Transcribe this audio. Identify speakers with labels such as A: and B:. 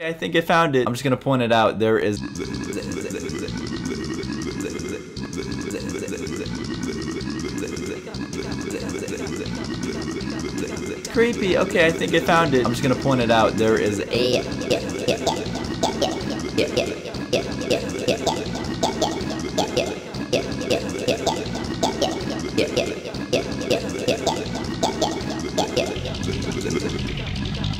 A: I think I found it. I'm just gonna point it out. There is. Creepy. Okay, I think I found it. I'm just gonna point it out. There is.